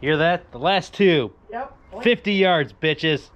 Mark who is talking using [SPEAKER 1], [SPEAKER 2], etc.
[SPEAKER 1] Hear that? The last two.
[SPEAKER 2] Yep.
[SPEAKER 1] 50 yards, bitches.